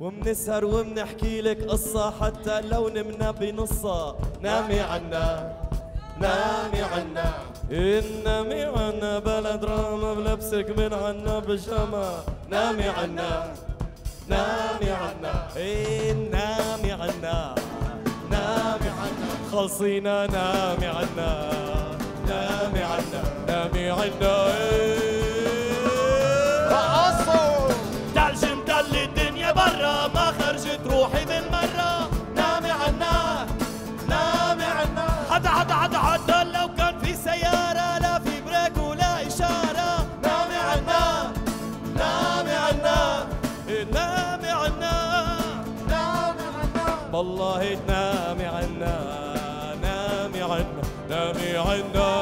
ومنسهر ومنحكي لك قصة حتى لو نمنا بنصها نامي عنا نامي عنا. نامي عنا بلا دراما بلبسك من عنا بجامة. نامي عنا نامي عنا. إيه نامي عنا نامي عنا. خلصينا نامي عنا نامي عنا. نامي عنا. والله عنا نامي عنا نامي عنا.